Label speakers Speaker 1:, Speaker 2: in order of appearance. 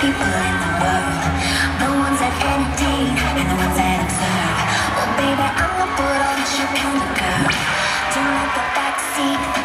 Speaker 1: people in the world. The ones that entertain and the ones that observe. Well baby, I'm a bulldog, that's your kind of girl. Don't let the backseat